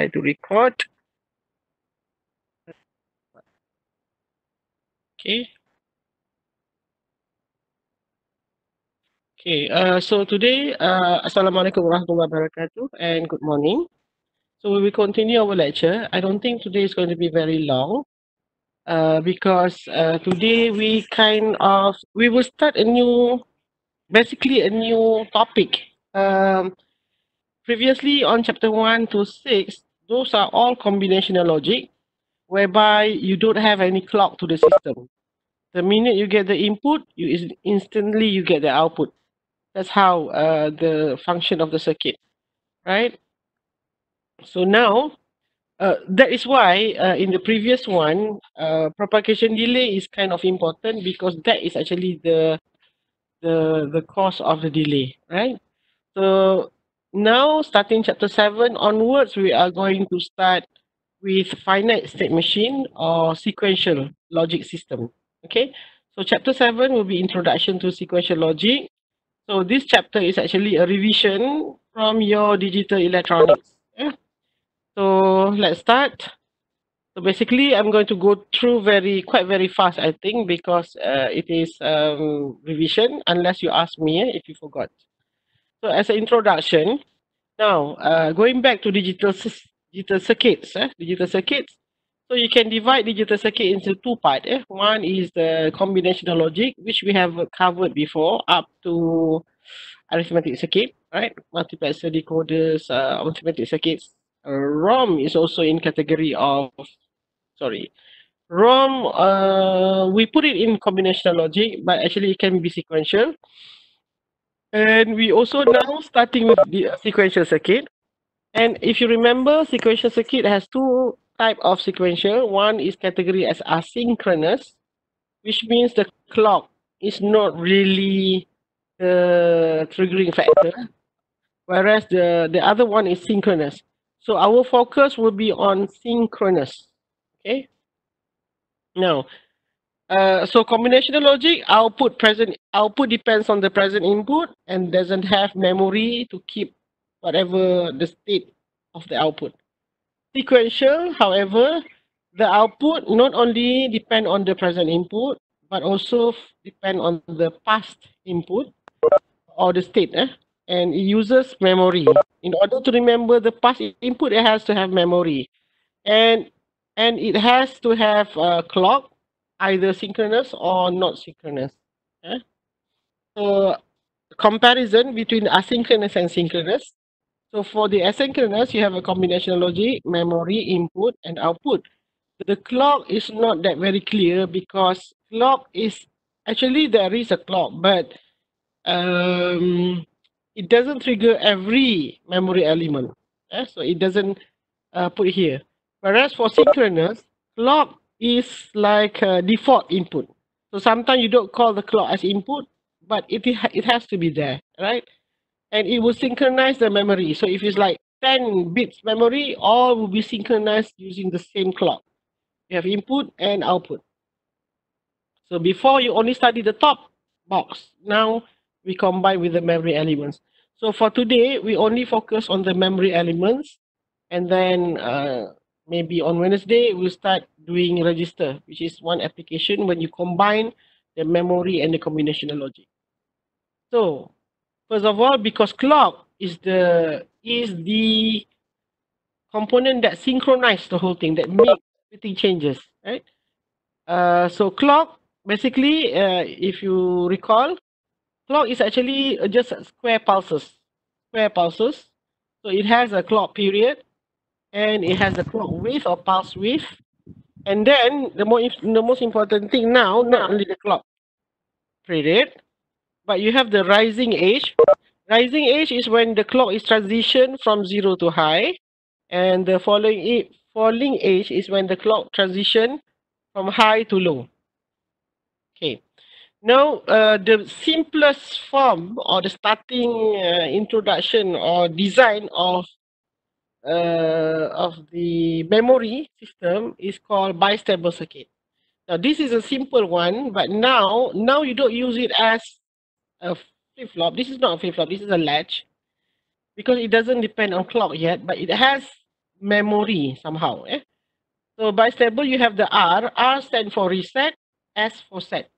try to record. Okay. Okay, uh, so today, uh, Assalamualaikum warahmatullahi wabarakatuh and good morning. So we will continue our lecture. I don't think today is going to be very long uh, because uh, today we kind of, we will start a new, basically a new topic. Um, previously on chapter 1 to 6, those are all combinational logic whereby you don't have any clock to the system. The minute you get the input, you is instantly you get the output. That's how uh, the function of the circuit, right? So now, uh, that is why uh, in the previous one, uh, propagation delay is kind of important because that is actually the the the cause of the delay, right? So now, starting chapter seven onwards, we are going to start with finite state machine or sequential logic system. Okay, so chapter seven will be introduction to sequential logic. So this chapter is actually a revision from your digital electronics. Yeah. So let's start. So basically, I'm going to go through very quite very fast, I think, because uh, it is um, revision. Unless you ask me eh, if you forgot. So as an introduction, now uh, going back to digital digital circuits, eh, digital circuits. So you can divide digital circuit into two parts. Eh? One is the combinational logic, which we have covered before, up to arithmetic circuit, right? Multiplexer decoders, uh, arithmetic circuits. Uh, ROM is also in category of, sorry, ROM, uh, we put it in combinational logic, but actually it can be sequential. And we also now starting with the sequential circuit. And if you remember, sequential circuit has two type of sequential. One is category as asynchronous, which means the clock is not really the triggering factor, whereas the, the other one is synchronous. So our focus will be on synchronous. Okay. Now, uh, so combinational logic output present output depends on the present input and doesn't have memory to keep whatever the state of the output. Sequential, however, the output not only depend on the present input, but also depend on the past input or the state. Eh? And it uses memory. In order to remember the past input, it has to have memory. And, and it has to have a clock, either synchronous or not synchronous. Eh? So comparison between asynchronous and synchronous. So for the asynchronous, you have a combination logic, memory, input, and output. The clock is not that very clear because clock is actually there is a clock, but um, it doesn't trigger every memory element. Eh? So it doesn't uh, put here. Whereas for synchronous, clock is like a default input. So sometimes you don't call the clock as input, but it, it has to be there, right? and it will synchronize the memory. So if it's like 10 bits memory, all will be synchronized using the same clock. You have input and output. So before you only study the top box, now we combine with the memory elements. So for today, we only focus on the memory elements and then uh, maybe on Wednesday, we'll start doing register, which is one application when you combine the memory and the combinational logic. So First of all, because clock is the is the component that synchronize the whole thing, that makes everything changes, right? Uh, so clock, basically, uh, if you recall, clock is actually just square pulses, square pulses. So it has a clock period, and it has a clock width or pulse width. And then the more the most important thing now, not only the clock period, but you have the rising edge. Rising edge is when the clock is transition from zero to high, and the following falling edge is when the clock transition from high to low. Okay. Now, uh, the simplest form or the starting uh, introduction or design of uh, of the memory system is called bistable circuit. Now, this is a simple one, but now now you don't use it as a flip flop. This is not a flip flop. This is a latch because it doesn't depend on clock yet, but it has memory somehow. Eh? So bistable, you have the R. R stand for reset, S for set.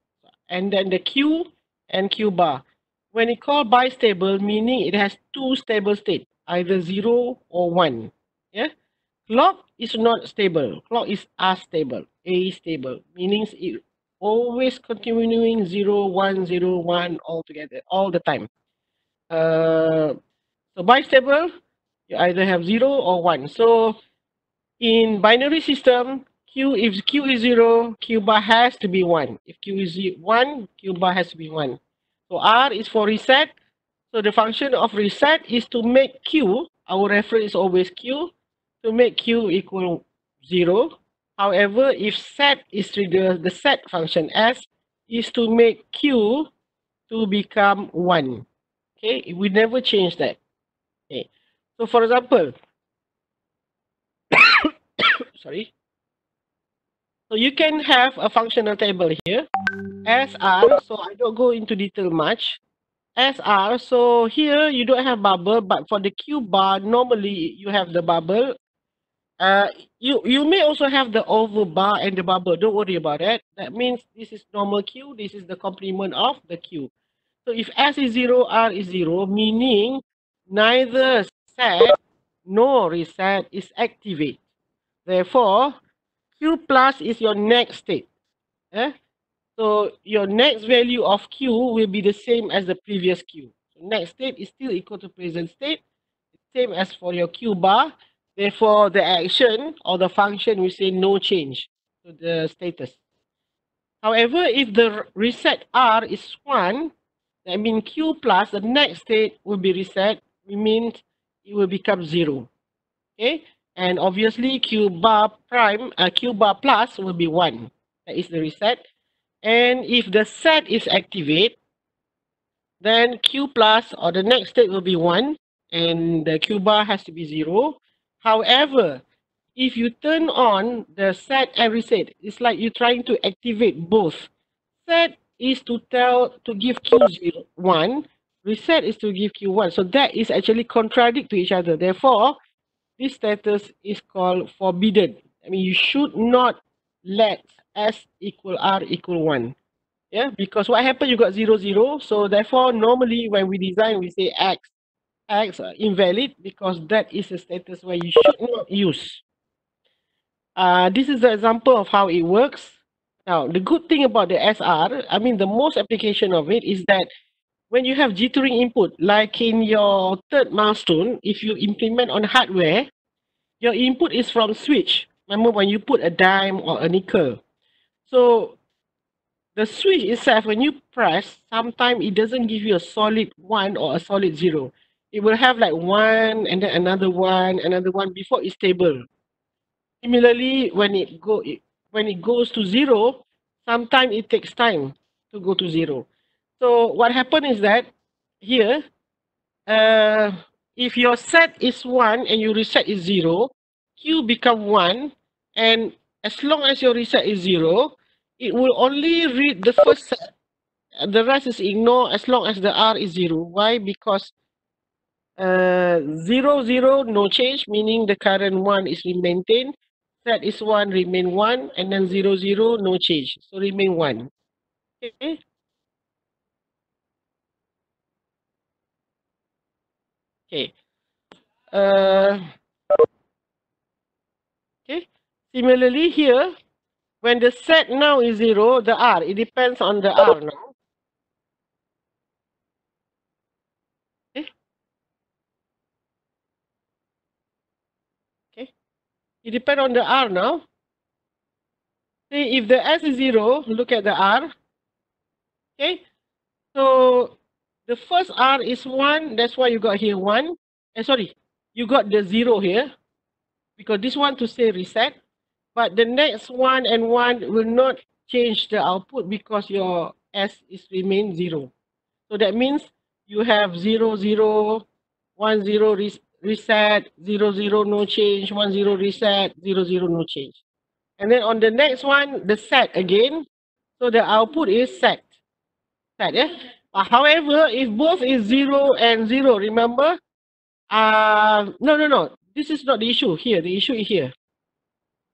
And then the Q and Q bar. When it called bistable, meaning it has two stable state, either zero or one. Yeah. Clock is not stable. Clock is astable, stable, meaning it always continuing zero, one, zero, one all together, all the time. Uh, so bistable, you either have zero or one. So in binary system, Q if Q is zero, Q bar has to be one. If Q is one, Q bar has to be one. So R is for reset. So the function of reset is to make Q, our reference is always Q, to make Q equal zero. However, if set is triggered, the set function S is to make Q to become one. Okay, we never change that. Okay, so for example, sorry. So you can have a functional table here, SR, so I don't go into detail much. SR, so here you don't have bubble, but for the Q bar, normally you have the bubble. Uh, you, you may also have the over bar and the bubble, don't worry about that. That means this is normal Q, this is the complement of the Q. So if S is 0, R is 0, meaning neither set nor reset is activate. Therefore, Q plus is your next state. Eh? So your next value of Q will be the same as the previous Q. So next state is still equal to present state, same as for your Q bar. Therefore, the action or the function will say no change to the status. However, if the reset R is 1, that means Q plus, the next state will be reset, it means it will become 0. Okay, and obviously Q bar prime, uh, Q bar plus will be 1. That is the reset. And if the set is activate, then Q plus or the next state will be 1 and the Q bar has to be 0. However, if you turn on the set and reset, it's like you're trying to activate both. Set is to tell to give Q0 1, reset is to give Q1. So that is actually contradict to each other. Therefore, this status is called forbidden. I mean, you should not let S equal R equal 1. Yeah, because what happened, you got 0, 0. So therefore, normally when we design, we say X. X uh, invalid because that is a status where you should not use. Uh, this is the example of how it works. Now, the good thing about the SR, I mean, the most application of it is that when you have jittering input, like in your third milestone, if you implement on hardware, your input is from switch. Remember when you put a dime or a nickel. So the switch itself, when you press, sometimes it doesn't give you a solid one or a solid zero it will have like one and then another one, another one before it's stable. Similarly, when it go it, when it goes to zero, sometimes it takes time to go to zero. So what happened is that here, uh, if your set is one and your reset is zero, Q become one, and as long as your reset is zero, it will only read the first set. The rest is ignore as long as the R is zero. Why? Because uh, zero zero no change meaning the current one is maintained set is one remain one and then zero zero no change so remain one okay okay uh, okay similarly here when the set now is zero the r it depends on the r now Okay, It depends on the R now. See, if the S is 0, look at the R. Okay. So, the first R is 1. That's why you got here 1. And eh, sorry, you got the 0 here. Because this one to say reset. But the next one and 1 will not change the output because your S is remain 0. So, that means you have 0, 0, 1, 0, reset, 0, 0, no change, one, zero, reset, 0, 0, no change. And then on the next one, the set again. So the output is set. Set, yeah? Uh, however, if both is 0 and 0, remember? Uh, no, no, no. this is not the issue here. The issue is here.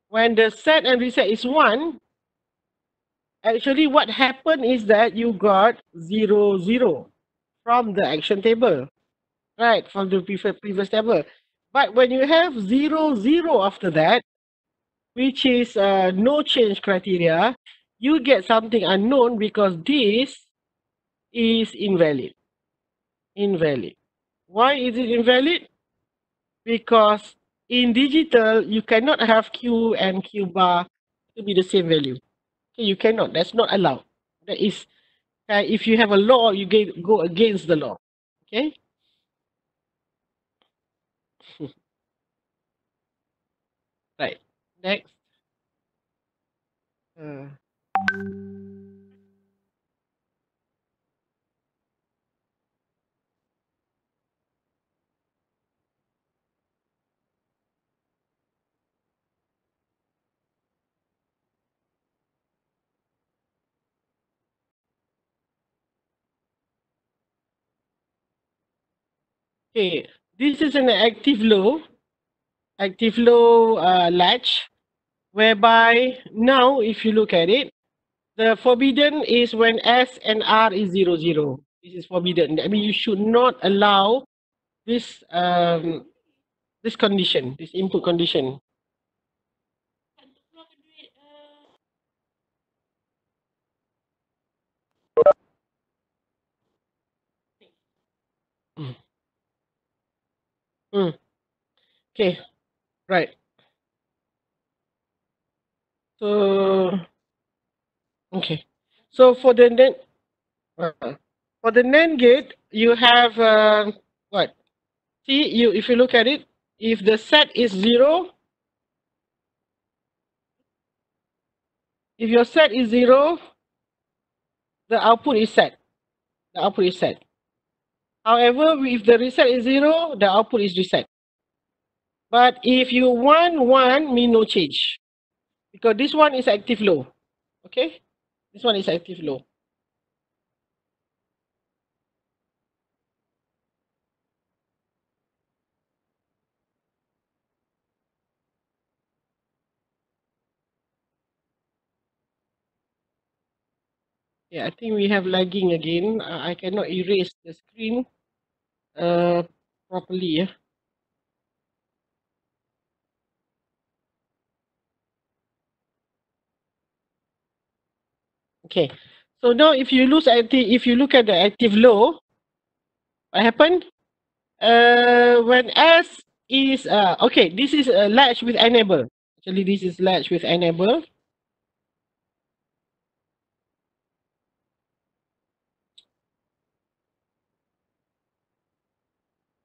When the set and reset is 1, actually what happened is that you got 0, 0 from the action table. Right, from the previous, table. But when you have 0, 0 after that, which is uh, no change criteria, you get something unknown because this is invalid. Invalid. Why is it invalid? Because in digital, you cannot have Q and Q bar to be the same value. Okay, you cannot. That's not allowed. That is, uh, if you have a law, you get, go against the law. Okay. right. Next. Uh. Okay, this is an active low, active low uh, latch, whereby now if you look at it, the forbidden is when S and R is zero zero. This is forbidden. I mean, you should not allow this um, this condition, this input condition. Mm. Okay, right. So, okay. So for the NAND, uh, for the NAND gate, you have uh, what? See, you if you look at it, if the set is zero, if your set is zero, the output is set. The output is set. However, if the reset is zero, the output is reset. But if you want one, mean no change. Because this one is active low. Okay? This one is active low. Yeah, I think we have lagging again. I cannot erase the screen uh, properly. Yeah. Okay. So now if you lose active, if you look at the active low, what happened? Uh, when S is, uh, okay, this is a latch with enable. Actually, this is latch with enable.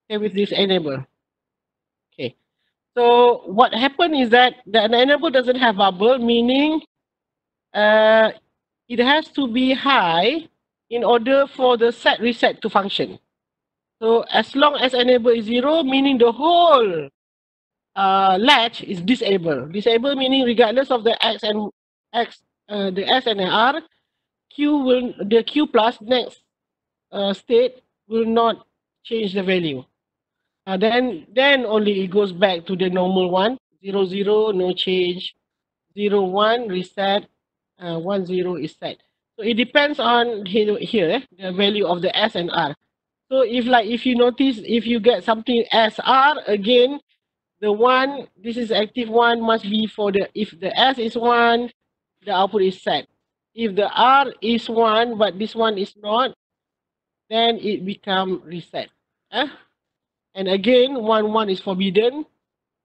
Okay, with this enable. Okay. So what happened is that the enable doesn't have bubble, meaning uh, it has to be high in order for the set reset to function. So as long as enable is zero, meaning the whole uh, latch is disabled. Disabled meaning regardless of the X and X, uh, the S and the R, Q will, the Q plus next uh, state will not change the value. Uh, then, then only it goes back to the normal one, zero, zero, no change, zero, one, reset, uh, one, zero is set. So it depends on here, here eh, the value of the S and R. So if like, if you notice, if you get something SR, again, the one, this is active one must be for the, if the S is one, the output is set. If the R is one, but this one is not, then it become reset. Eh? And again, one one is forbidden.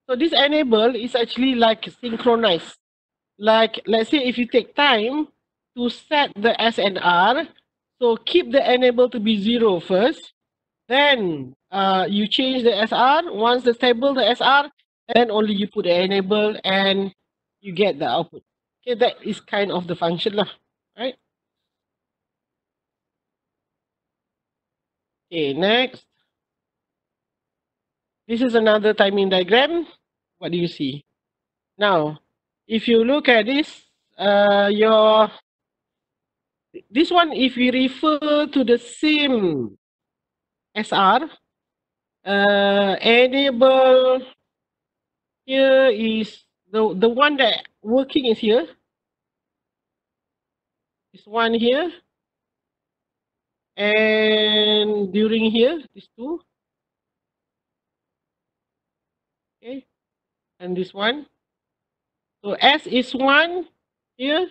So this enable is actually like synchronized. Like let's say if you take time to set the SNR, so keep the enable to be zero first. Then uh, you change the SR. Once the stable the SR, then only you put the enable and you get the output. Okay, that is kind of the function lah, right? Okay, next. This is another timing diagram. What do you see? Now, if you look at this, uh, your this one, if we refer to the same SR, uh, enable here is the the one that working is here. This one here. And during here, these two. And this one. So S is 1 here.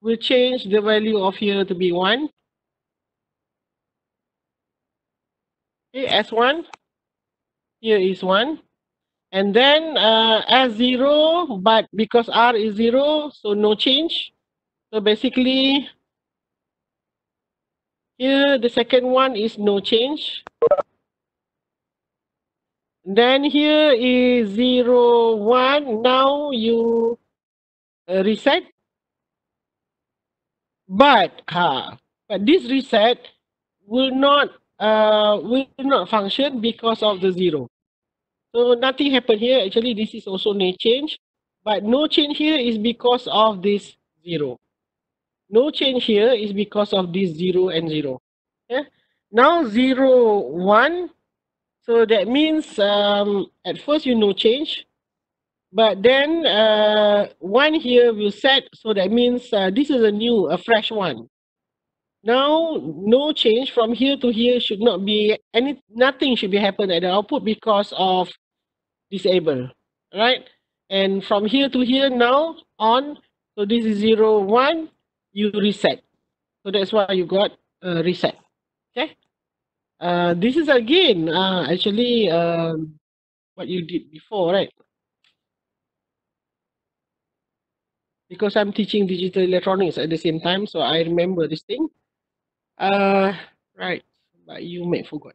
We'll change the value of here to be 1. Okay, S1. Here is 1. And then uh, S0, but because R is 0, so no change. So basically, here the second one is no change. Then here is 0, 1. Now you uh, reset. But, uh, but this reset will not uh, will not function because of the 0. So nothing happened here. Actually, this is also no change. But no change here is because of this 0. No change here is because of this 0 and 0. Yeah? Now 0, 1. So that means um, at first you no change. But then uh, 1 here will set. So that means uh, this is a new, a fresh one. Now, no change from here to here should not be any nothing should be happen at the output because of disable, right? And from here to here now on, so this is zero one, you reset. So that's why you got reset. Okay. Uh, this is again uh, actually um, what you did before, right? Because I'm teaching digital electronics at the same time, so I remember this thing. Uh, right, but you may forgot.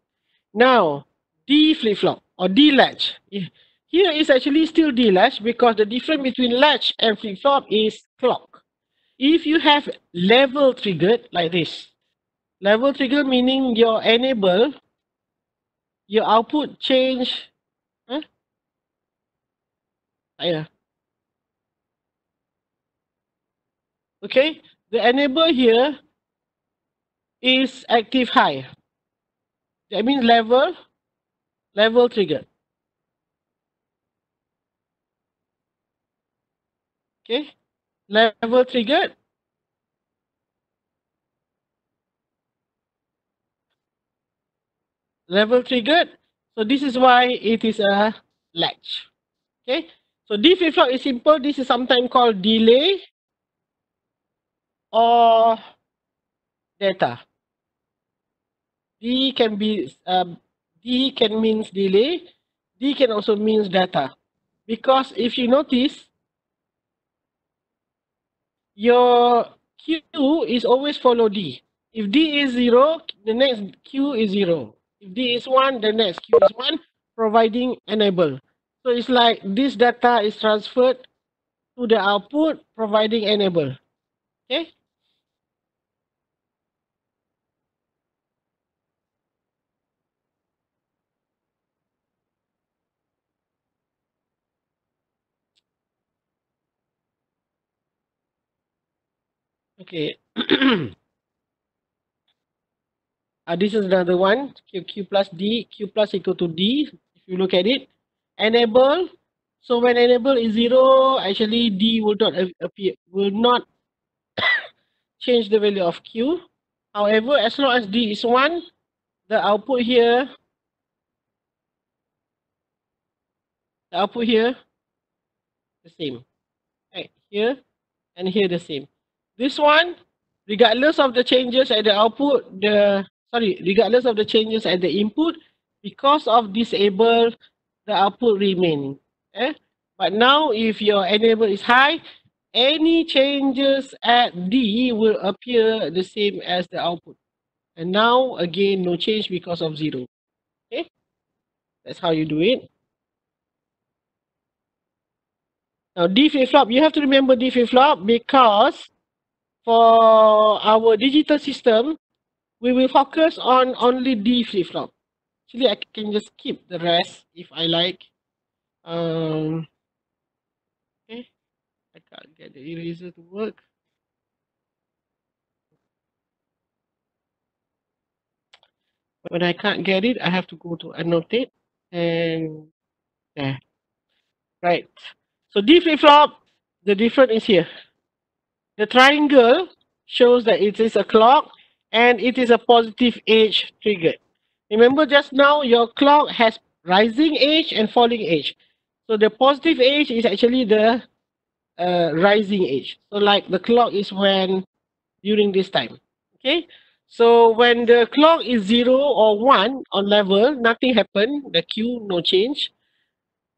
Now, D flip-flop or D latch. Here is actually still D latch because the difference between latch and flip-flop is clock. If you have level triggered like this, level trigger meaning your enable, your output change. Huh? Ah, yeah. Okay, the enable here is active high. That means level, level trigger. Okay, level triggered. Level triggered. So this is why it is a latch. Okay, so D flip-flop is simple. This is sometimes called delay or data. D can be um, D can means delay. D can also means data. Because if you notice, your Q is always follow D. If D is zero, the next Q is zero. If D is one, the next is one, providing enable. So it's like this data is transferred to the output, providing enable. Okay. Okay. uh, this is another one. Q, Q plus D. Q plus equal to D. If you look at it. Enable. So when enable is zero, actually D will not appear, will not change the value of Q. However, as long as D is one, the output here, the output here, the same. Right, here and here the same. This one, regardless of the changes at the output, the sorry, regardless of the changes at the input, because of disable, the output remain. Eh? But now if your enable is high, any changes at D will appear the same as the output. And now again, no change because of zero. Okay, that's how you do it. Now D flip-flop, you have to remember D flip-flop because for our digital system, we will focus on only D flip-flop. Actually, I can just skip the rest if I like. Um, okay, I can't get the eraser to work. When I can't get it, I have to go to annotate and there. Right. So D flip-flop, the difference is here. The triangle shows that it is a clock and it is a positive edge triggered. Remember just now your clock has rising edge and falling edge. So the positive edge is actually the uh, rising edge. So like the clock is when during this time. Okay. So when the clock is zero or one on level, nothing happened. The Q no change.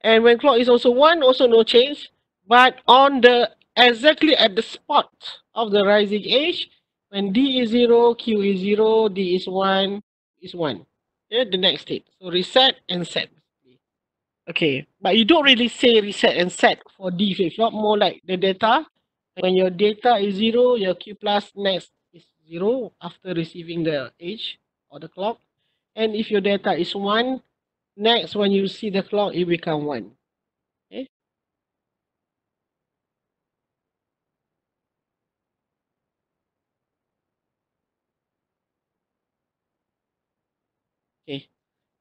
And when clock is also one, also no change. But on the exactly at the spot of the rising edge, when D is 0, Q is 0, D is 1, is 1. Yeah, the next state. So reset and set. Okay, but you don't really say reset and set for D flip flop, more like the data. When your data is 0, your Q plus next is 0 after receiving the edge or the clock. And if your data is 1, next when you see the clock, it become 1.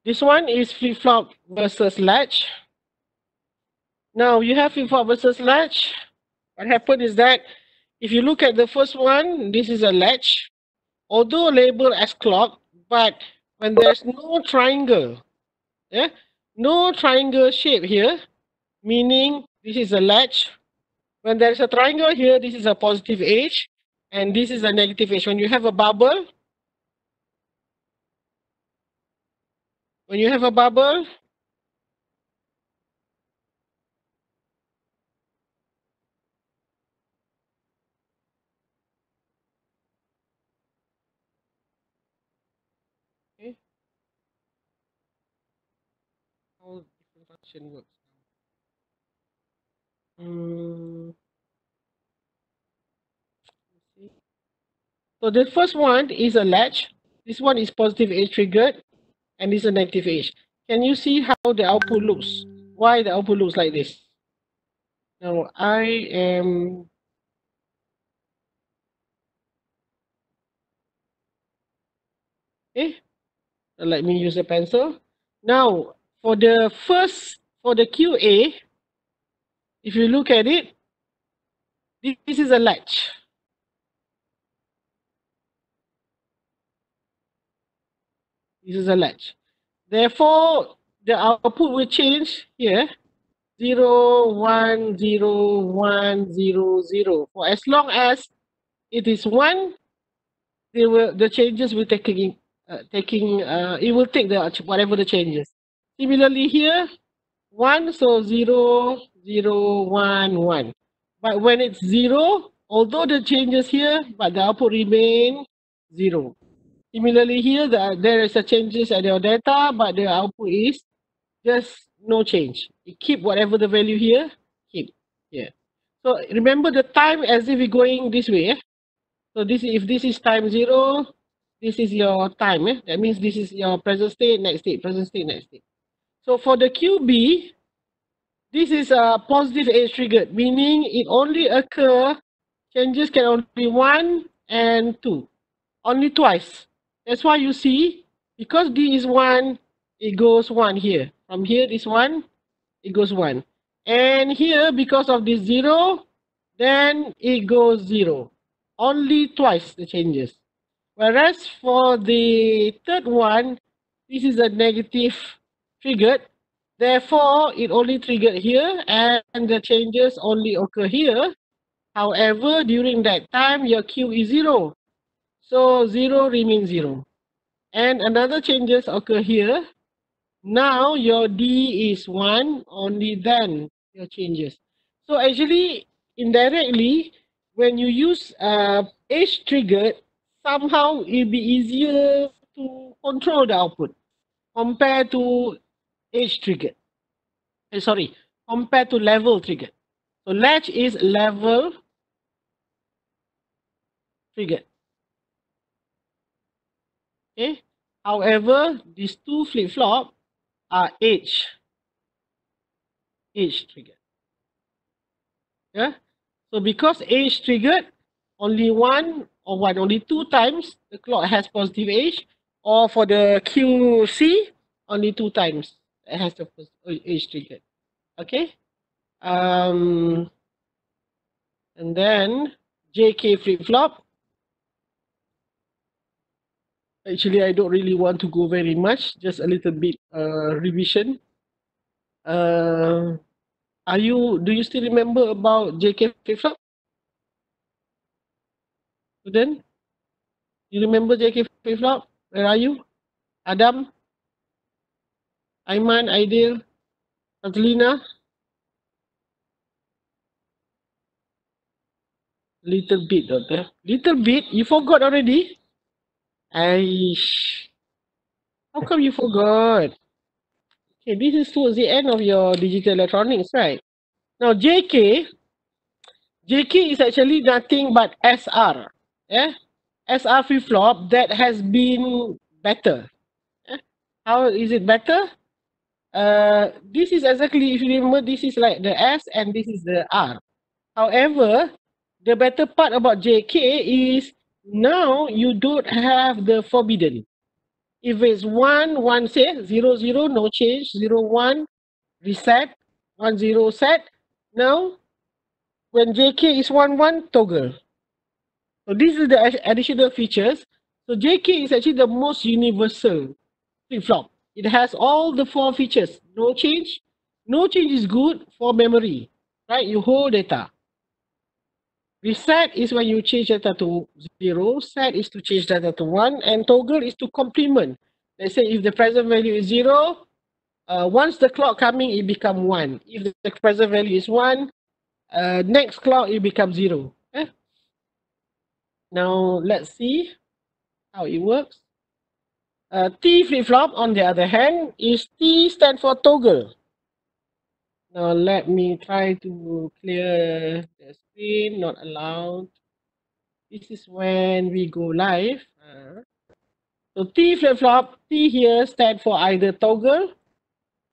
This one is flip-flop versus latch. Now you have flip-flop versus latch. What happened is that if you look at the first one, this is a latch. Although labeled as clock, but when there's no triangle, yeah, no triangle shape here, meaning this is a latch. When there's a triangle here, this is a positive edge, and this is a negative edge. When you have a bubble, when you have a bubble, okay, how different function works. Mm, so the first one is a latch. This one is positive edge triggered and is a negative edge. Can you see how the output looks? Why the output looks like this? Now I am eh? okay. Let me use a pencil. Now for the first for the QA, if you look at it, this is a latch. This is a latch. Therefore, the output will change here. 0, 1, 0, 1, 0, 0. For as long as it is 1, they will, the changes will taking, uh, taking uh, it will take the whatever the changes. Similarly here, 1, so 0, 0, 1, 1. But when it's 0, although the changes here, but the output remain 0. Similarly here, the, there is a changes at your data, but the output is just no change. You keep whatever the value here, keep here. So remember the time as if we're going this way. Eh? So this if this is time zero, this is your time. Eh? That means this is your present state, next state, present state, next state. So for the QB, this is a positive edge triggered, meaning it only occur, changes can only be one and two, only twice. That's why you see, because D is 1, it goes 1 here. From here, this 1, it goes 1. And here, because of this 0, then it goes 0. Only twice the changes. Whereas for the third one, this is a negative triggered. Therefore, it only triggered here and the changes only occur here. However, during that time, your Q is 0. So 0 remains 0. And another changes occur here. Now your D is 1, only then your changes. So actually, indirectly, when you use uh, edge triggered, somehow it'll be easier to control the output compared to edge triggered. Uh, sorry, compared to level triggered. So latch is level triggered. Okay. However, these two flip-flop are edge. Edge triggered. Yeah. So because edge triggered, only one or one, only two times the clock has positive edge, or for the QC, only two times it has the edge triggered. Okay. Um, and then JK flip flop. Actually, I don't really want to go very much, just a little bit uh, revision. Uh, are you, do you still remember about JK flip? Student? You remember JK flip? Where are you? Adam? Aiman, Aidil, Katalina? Little bit, doctor. Little bit? You forgot already? Aish. How come you forgot? Okay, this is towards the end of your digital electronics, right? Now, JK, JK is actually nothing but SR. Yeah? SR flip-flop that has been better. Yeah? How is it better? Uh, this is exactly, if you remember, this is like the S and this is the R. However, the better part about JK is now you don't have the forbidden. If it's one, one say zero, zero, no change, zero, one, reset, one, zero, set. Now, when JK is one, one, toggle. So this is the additional features. So JK is actually the most universal flip-flop. It has all the four features. No change. No change is good for memory, right? You hold data. Reset is when you change data to zero, set is to change data to one, and toggle is to complement. Let's say if the present value is zero, uh, once the clock coming, it become one. If the present value is one, uh, next clock, it becomes zero. Eh? Now, let's see how it works. Uh, T flip-flop, on the other hand, is T stand for toggle. Now let me try to clear the screen, not allowed. This is when we go live. Uh, so T flip-flop, T here stand for either toggle.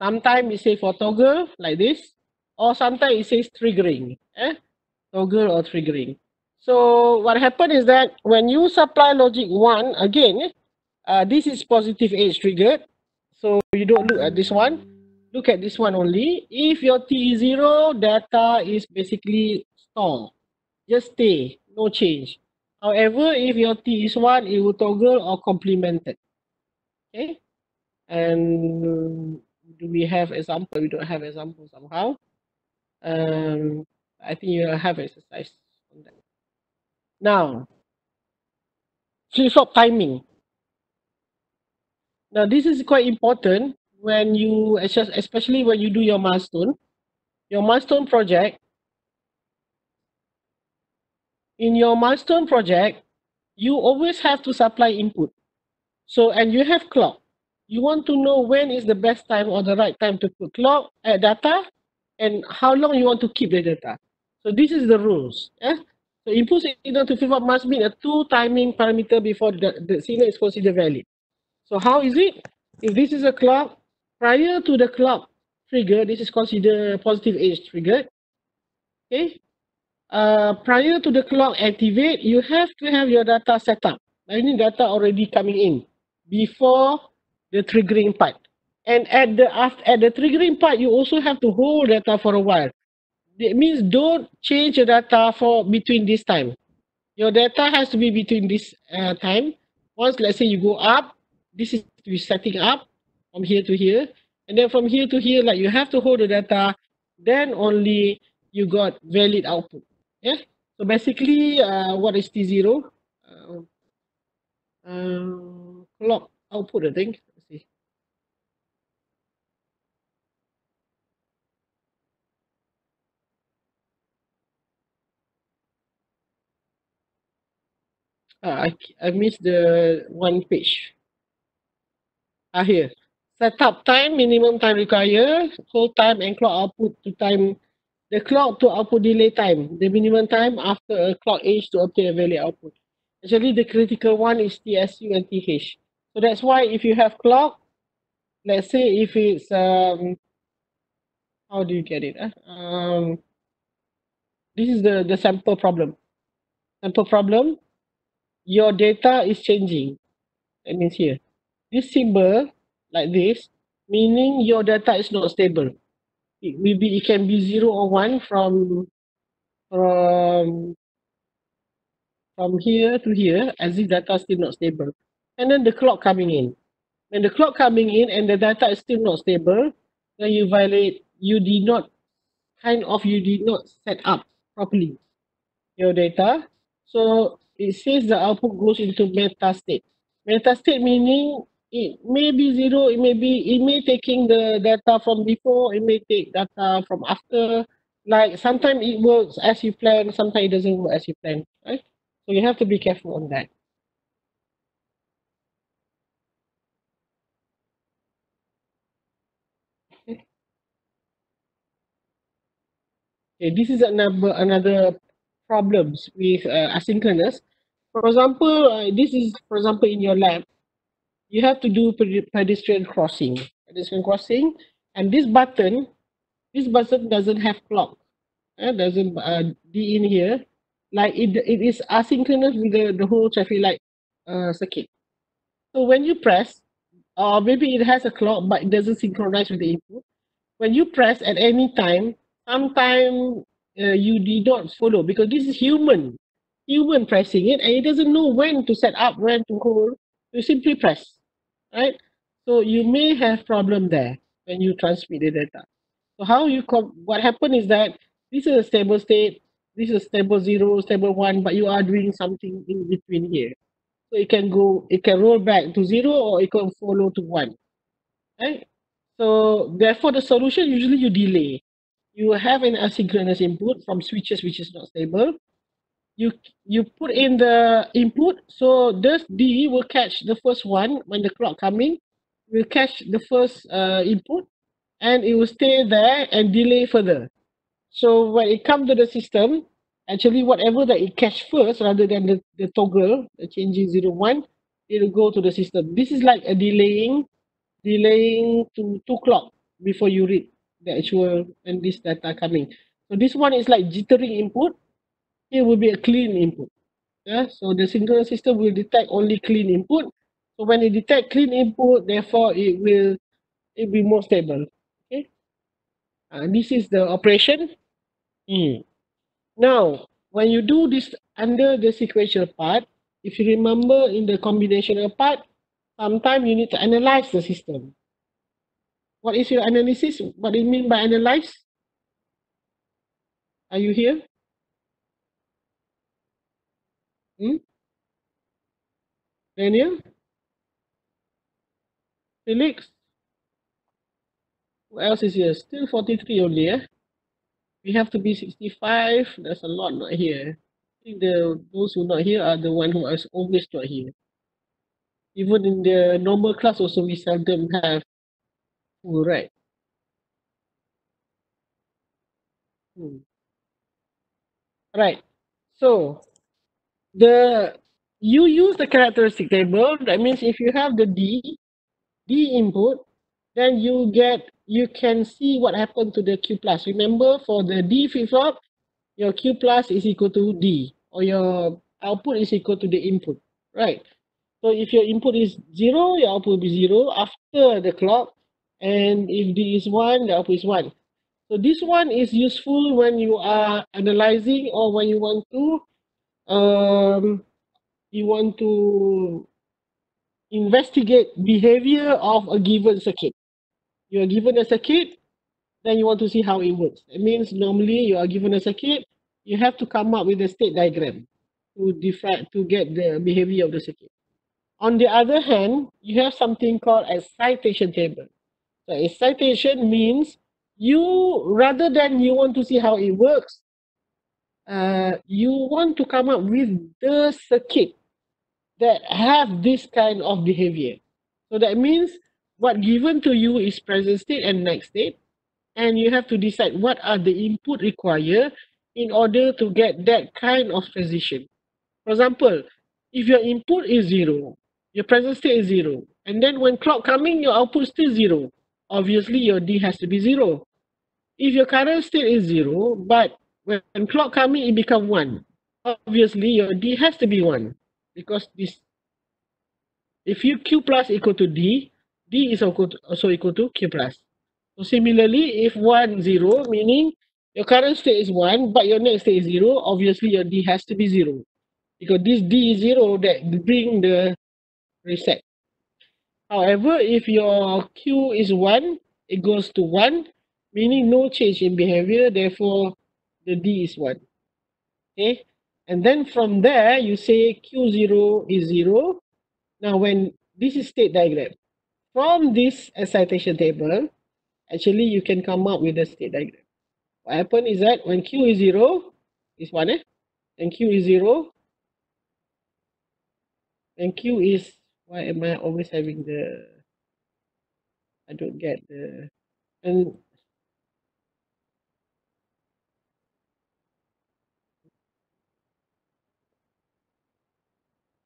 Sometimes it say for toggle, like this. Or sometimes it says triggering. Eh? Toggle or triggering. So what happened is that when you supply logic 1, again, uh, this is positive age triggered. So you don't look at this one look at this one only. If your T is zero, data is basically stall. Just stay, no change. However, if your T is one, it will toggle or complemented. Okay. And do we have example? We don't have example somehow. Um, I think you have exercise on that. Now, flip-flop timing. Now, this is quite important when you especially when you do your milestone. Your milestone project in your milestone project you always have to supply input. So and you have clock. You want to know when is the best time or the right time to put clock uh, data and how long you want to keep the data. So this is the rules yeah so input signal to flip up must be a two timing parameter before the, the signal is considered valid. So how is it? If this is a clock prior to the clock trigger, this is considered positive edge triggered. Okay. Uh, prior to the clock activate, you have to have your data set up. Any data already coming in before the triggering part. And at the after, at the triggering part, you also have to hold data for a while. It means don't change the data for between this time. Your data has to be between this uh, time. Once, let's say you go up, this is to be setting up from here to here. And then from here to here, like you have to hold the data, then only you got valid output. Yeah. So basically, uh, what is T0? Uh, uh, clock output, I think. Let's see. Uh, I, I missed the one page. Ah, here setup time, minimum time required, hold time and clock output to time, the clock to output delay time, the minimum time after a clock age to obtain a valid output. Actually, the critical one is TSU and TH. So that's why if you have clock, let's say if it's, um, how do you get it? Eh? Um, this is the, the sample problem. Sample problem, your data is changing. That means here. This symbol like this, meaning your data is not stable. it will be it can be zero or one from from from here to here as if data still not stable. And then the clock coming in. When the clock coming in and the data is still not stable, then you violate, you did not, kind of, you did not set up properly your data. So it says the output goes into meta state. Meta state meaning it may be zero, it may be, it may taking the data from before, it may take data from after. Like sometimes it works as you plan, sometimes it doesn't work as you plan, right? So you have to be careful on that. Okay, this is another another problems with uh, asynchronous. For example, uh, this is for example in your lab, you have to do pedestrian crossing, pedestrian crossing, and this button, this button doesn't have clock, uh, doesn't uh, be in here, like it, it is asynchronous with the, the whole traffic light uh, circuit. So when you press, or maybe it has a clock, but it doesn't synchronize with the input. When you press at any time, sometime uh, you did not follow because this is human, human pressing it, and it doesn't know when to set up, when to hold. You simply press, right? So you may have problem there when you transmit the data. So how you com- what happened is that this is a stable state, this is stable zero, stable one, but you are doing something in between here. So it can go, it can roll back to zero or it can follow to one, right? So therefore the solution usually you delay. You have an asynchronous input from switches which is not stable. You you put in the input, so this D will catch the first one when the clock coming, will catch the first uh, input, and it will stay there and delay further. So when it comes to the system, actually whatever that it catch first rather than the, the toggle, the changing zero one, it'll go to the system. This is like a delaying, delaying to two clock before you read the actual and this data coming. So this one is like jittering input. Here will be a clean input. Yeah, so the synchronous system will detect only clean input. So when it detect clean input, therefore it will it be more stable. Okay. Uh, this is the operation. Mm. Now, when you do this under the sequential part, if you remember in the combinational part, sometimes you need to analyze the system. What is your analysis? What do you mean by analyze? Are you here? Hmm? Daniel? Felix? Who else is here? Still 43 only, eh? We have to be 65. There's a lot not here. I think the those who not here are the one who are always not here. Even in the normal class also we seldom have full, right? Hmm. Right. So the you use the characteristic table. That means if you have the D, D input, then you get you can see what happened to the Q plus. Remember for the D flip flop, your Q plus is equal to D or your output is equal to the input, right? So if your input is zero, your output will be zero after the clock. And if D is one, the output is one. So this one is useful when you are analyzing or when you want to um, you want to investigate behavior of a given circuit. You are given a circuit, then you want to see how it works. It means normally you are given a circuit, you have to come up with a state diagram to define to get the behavior of the circuit. On the other hand, you have something called a excitation table. So excitation means you rather than you want to see how it works, uh, you want to come up with the circuit that have this kind of behavior. So that means what given to you is present state and next state, and you have to decide what are the input required in order to get that kind of transition. For example, if your input is zero, your present state is zero, and then when clock coming, your output still zero. Obviously, your D has to be zero. If your current state is zero, but when clock coming, it become one. Obviously, your D has to be one because this. If you Q plus equal to D, D is also equal to Q plus. So similarly, if one zero, meaning your current state is 1, but your next state is 0, obviously your D has to be 0. Because this D is 0 that bring the reset. However, if your Q is 1, it goes to 1, meaning no change in behavior, therefore the D is 1. Okay, and then from there, you say Q0 is 0. Now, when this is state diagram, from this excitation table, actually you can come up with a state diagram. What happen is that when Q is 0, is 1 eh? And Q is 0, and Q is why am I always having the I don't get the and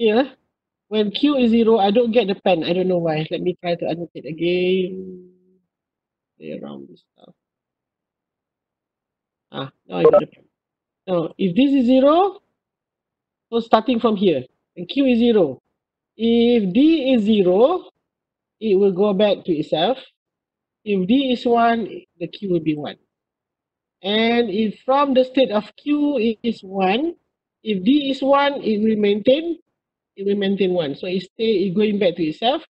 here when Q is zero I don't get the pen. I don't know why. Let me try to annotate again. Play around this stuff. Ah now I got the pen. Now if this is zero so starting from here and Q is zero if D is zero it will go back to itself. If D is 1, the Q will be 1. And if from the state of Q is 1, if D is 1, it will maintain, it will maintain 1. So it stay it going back to itself.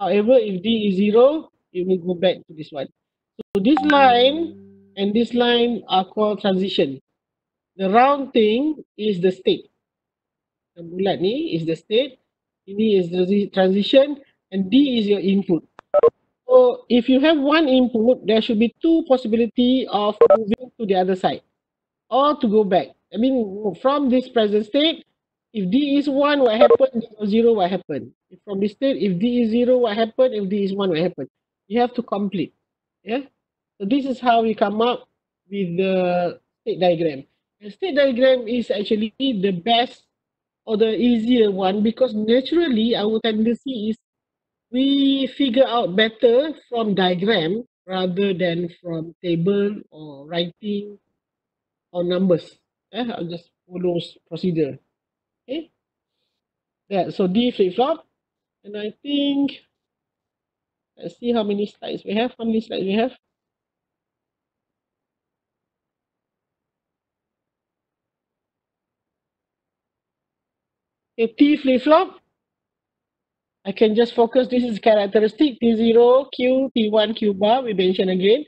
However, if D is 0, it will go back to this one. So this line and this line are called transition. The round thing is the state. The bulat ni is the state. Ini is the transition and D is your input. So if you have one input, there should be two possibility of moving to the other side or to go back. I mean, from this present state, if D is 1, what happened? Is 0, what happened? If from this state, if D is 0, what happened? If D is 1, what happened? You have to complete. Yeah. So this is how we come up with the state diagram. The state diagram is actually the best or the easier one because naturally our tendency is we figure out better from diagram rather than from table or writing or numbers. Eh, I'll just follow procedure. Yeah, so D flip flop. And I think let's see how many slides we have. How many slides we have? Okay, T flip flop. I can just focus. This is characteristic T0, Q, T1, Q bar. We mention again.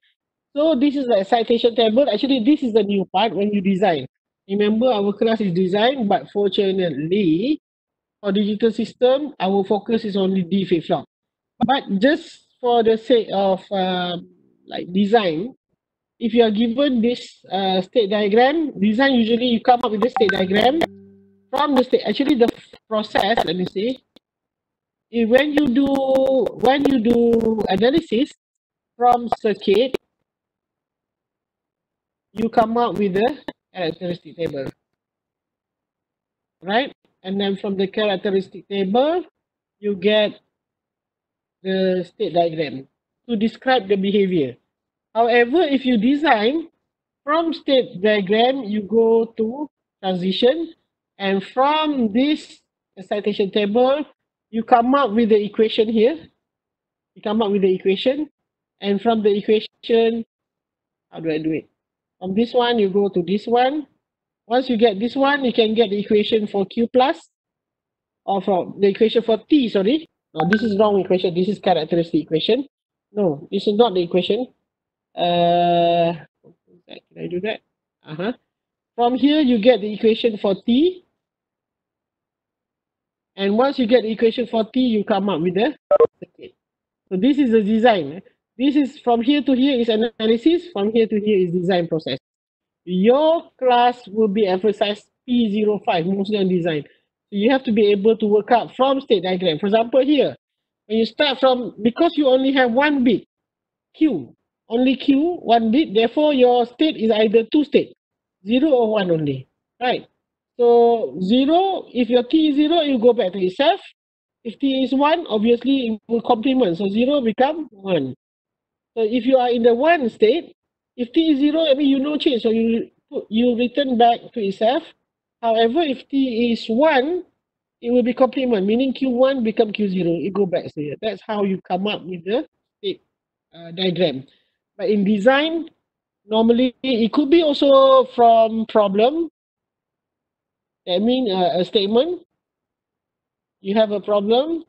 So this is the excitation table. Actually, this is the new part when you design. Remember, our class is design, but fortunately, for digital system, our focus is only D flip flop. But just for the sake of uh, like design, if you are given this uh, state diagram, design usually you come up with the state diagram from the state. Actually, the process, let me see, when you do when you do analysis from circuit you come up with the characteristic table right and then from the characteristic table you get the state diagram to describe the behavior however if you design from state diagram you go to transition and from this excitation table you come up with the equation here. You come up with the equation. And from the equation, how do I do it? From this one, you go to this one. Once you get this one, you can get the equation for Q plus. Or from the equation for T, sorry. No, this is wrong equation. This is characteristic equation. No, this is not the equation. Uh, can I do that? Uh-huh. From here, you get the equation for T. And once you get the equation for T, you come up with the circuit. So this is the design. This is from here to here is analysis. From here to here is design process. Your class will be emphasized P05, mostly on design. So you have to be able to work out from state diagram. For example, here, when you start from, because you only have one bit, Q, only Q, one bit, therefore your state is either two state, zero or one only, right? So 0, if your t is 0, you go back to itself. If t is 1, obviously it will complement. So 0 become 1. So if you are in the 1 state, if t is 0, I mean you no change. So you, you return back to itself. However, if t is 1, it will be complement, meaning Q1 become Q0. It go back here. That's how you come up with the state uh, diagram. But in design, normally it could be also from problem. That mean uh, a statement. You have a problem,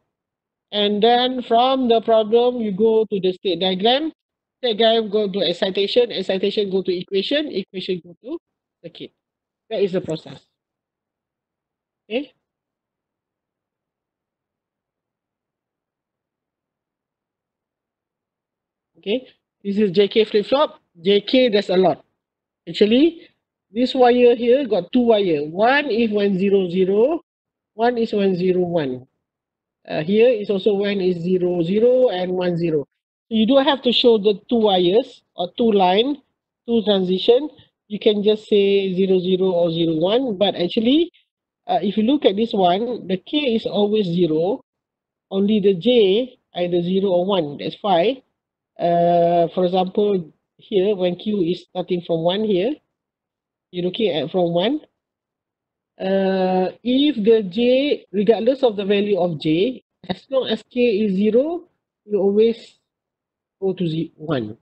and then from the problem you go to the state diagram. State diagram go to excitation. Excitation go to equation. Equation go to circuit. That is the process. Okay. Okay, this is JK flip-flop. JK, there's a lot. Actually, this wire here got two wire. One is 100, one is 101. Uh, here is also one is 00 and 10. So you don't have to show the two wires or two line, two transition. You can just say 00 or 01. But actually, uh, if you look at this one, the K is always 0. Only the J either 0 or 1. That's 5 uh, for example, here when Q is starting from 1 here, you're looking at from 1. Uh, if the J, regardless of the value of J, as long as K is 0, you always go to z 1.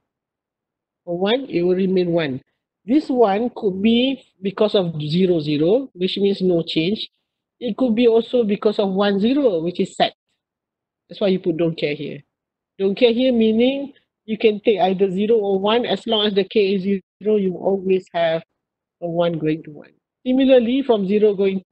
For 1, it will remain 1. This one could be because of 0, 0, which means no change. It could be also because of 1, 0, which is set. That's why you put don't care here. Don't care here meaning you can take either 0 or 1 as long as the k is 0 you always have a 1 going to 1 similarly from 0 going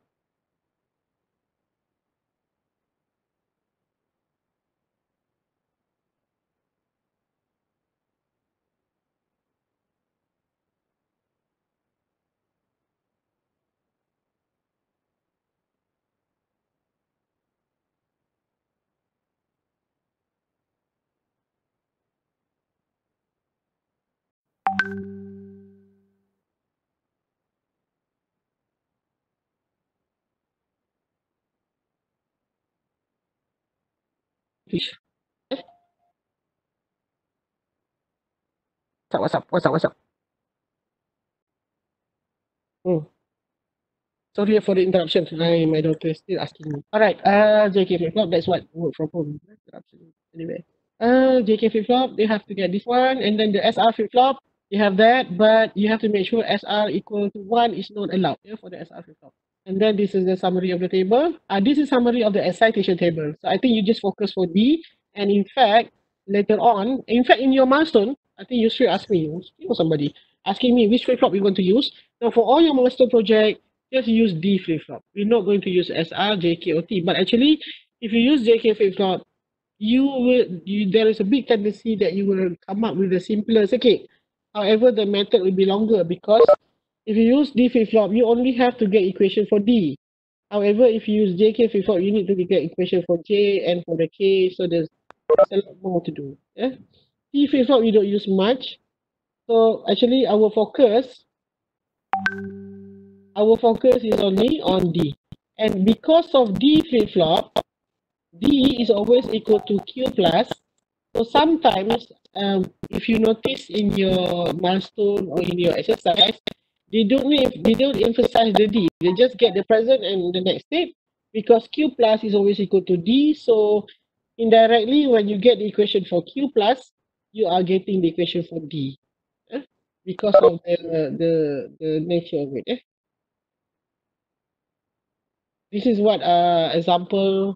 fish what's up what's up what's up? Hmm. sorry for the interruption. I, my daughter is still asking me. All right uh jk flip-flop that's what work from home interruption. Anyway. Uh jk flip-flop you have to get this one and then the sr flip-flop you have that but you have to make sure sr equal to one is not allowed yeah, for the sr flip-flop and then this is the summary of the table. Uh, this is summary of the excitation table. So I think you just focus for D. And in fact, later on, in fact, in your milestone, I think you should ask me, or somebody, asking me which flip-flop you want to use. Now, for all your milestone project, just use D flip-flop. We're not going to use SR, JK, or T. But actually, if you use JK flip-flop, you will, you, there is a big tendency that you will come up with a simpler Okay. However, the method will be longer because if you use D flip-flop, you only have to get equation for D. However, if you use JK flip-flop, you need to get equation for J and for the K, so there's, there's a lot more to do. Yeah? D flip-flop, you don't use much. So actually, our focus, our focus is only on D. And because of D flip-flop, D is always equal to Q plus. So sometimes, um, if you notice in your milestone or in your exercise, they don't they don't emphasize the D. They just get the present and the next state because Q plus is always equal to D. So indirectly, when you get the equation for Q plus, you are getting the equation for D eh? because of the, the, the nature of it. Eh? This is what uh, example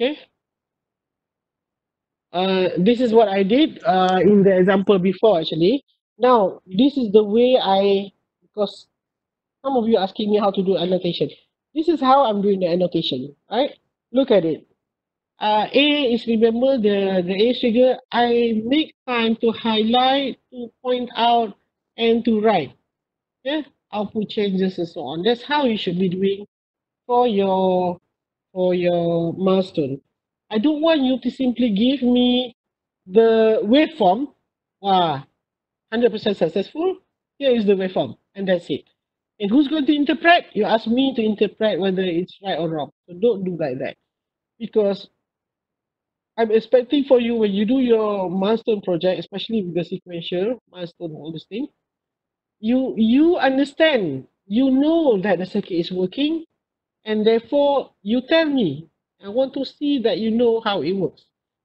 Okay uh, this is what I did uh, in the example before actually. Now, this is the way I, because some of you asking me how to do annotation. This is how I'm doing the annotation, right? Look at it. Uh, A is remember the, the A figure. I make time to highlight, to point out, and to write. Yeah, output changes and so on. That's how you should be doing for your for your milestone. I don't want you to simply give me the waveform. Ah, 100% successful. Here is the waveform, and that's it. And who's going to interpret? You ask me to interpret whether it's right or wrong. So don't do like that. Because I'm expecting for you when you do your milestone project, especially with the sequential milestone, all this thing, you you understand, you know that the circuit is working, and therefore you tell me. I want to see that you know how it works.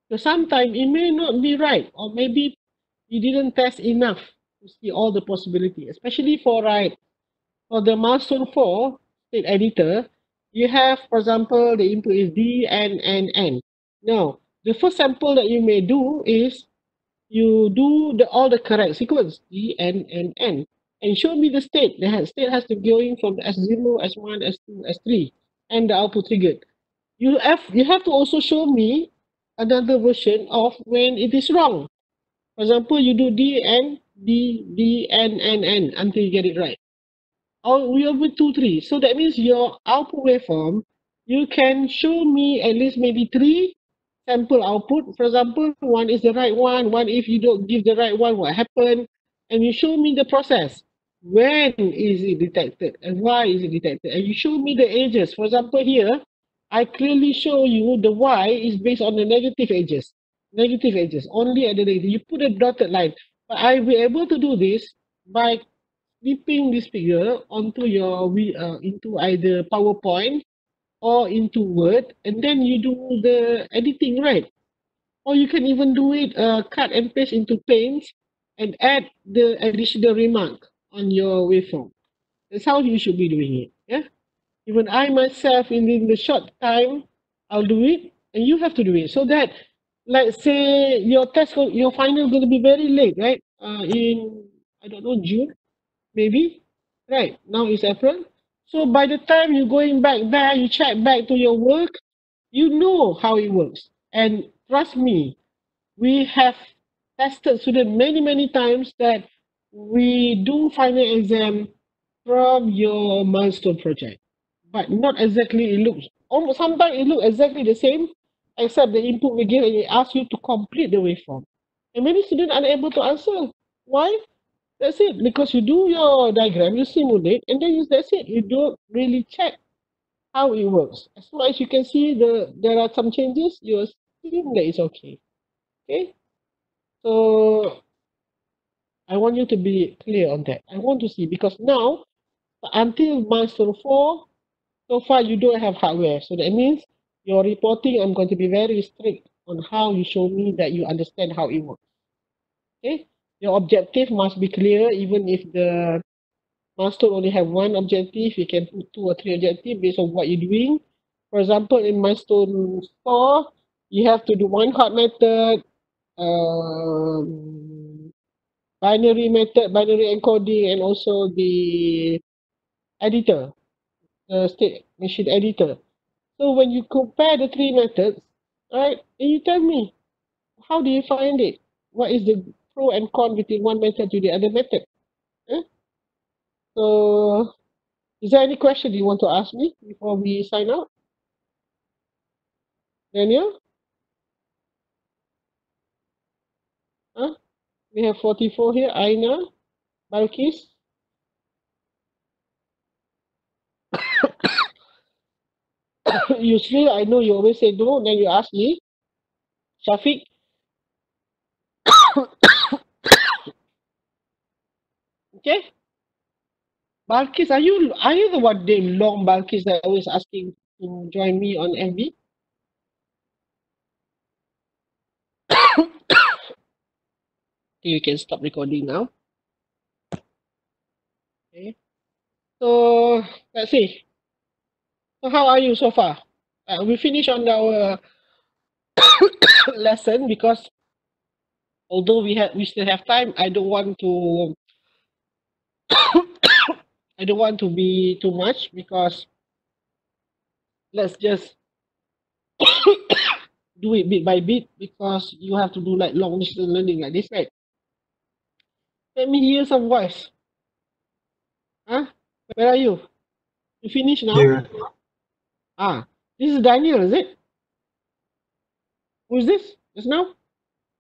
So sometimes it may not be right, or maybe you didn't test enough to see all the possibility, especially for right. For the milestone four state editor, you have, for example, the input is D, N, N, N. Now, the first sample that you may do is you do the all the correct sequence, D, N, N, N, and show me the state. The state has to be going from S0, S1, S2, S3, and the output triggered. You have, you have to also show me another version of when it is wrong. For example, you do D, N, D, D, N, N, N until you get it right. Or we have 2, 3. So that means your output waveform, you can show me at least maybe three sample output. For example, one is the right one, one if you don't give the right one, what happened? And you show me the process. When is it detected and why is it detected? And you show me the edges. For example, here, I clearly show you the Y is based on the negative edges. Negative edges, only at the negative. You put a dotted line. But I'll be able to do this by flipping this figure onto your uh, into either PowerPoint or into Word, and then you do the editing, right? Or you can even do it uh, cut and paste into Paint and add the additional remark on your waveform. That's how you should be doing it. Even I myself, in, in the short time, I'll do it, and you have to do it. So that, like, say your test, your final going to be very late, right? Uh, in I don't know June, maybe, right? Now it's April. So by the time you're going back there, you check back to your work, you know how it works. And trust me, we have tested students many, many times that we do final exam from your milestone project, but not exactly it looks, almost sometimes it looks exactly the same, except the input we give and it asks you to complete the waveform. And many students are unable to answer. Why? That's it. Because you do your diagram, you simulate, and then you, that's it. You don't really check how it works. As long as you can see the there are some changes, you assume that it's okay. Okay? So I want you to be clear on that. I want to see because now until milestone four, so far you don't have hardware. So that means your reporting, I'm going to be very strict on how you show me that you understand how it works. Okay? Your objective must be clear even if the milestone only have one objective, you can put two or three objectives based on what you're doing. For example, in milestone four, you have to do one hot method, um, binary method, binary encoding, and also the editor, the state machine editor. So when you compare the three methods, right, and you tell me, how do you find it? What is the pro and con between one method to the other method? Eh? So, is there any question you want to ask me before we sign out? Daniel? Huh? We have 44 here. Aina, Balkis. Usually, I know you always say no, then you ask me. Shafiq. okay. Balkis, are you are you the one named Long Balkis that always asking to join me on MV? you can stop recording now. Okay. So let's see. So how are you so far? Uh, we finish on our lesson because although we have we still have time, I don't want to I don't want to be too much because let's just do it bit by bit because you have to do like long distance learning like this, right? Let me hear some voice. Huh? Where are you? You finish now? Ah, this is Daniel, is it? Who is this? Just now?